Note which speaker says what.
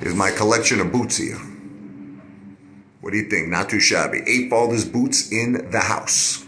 Speaker 1: is my collection of boots here. What do you think? Not too shabby. Eight Balders boots in the house.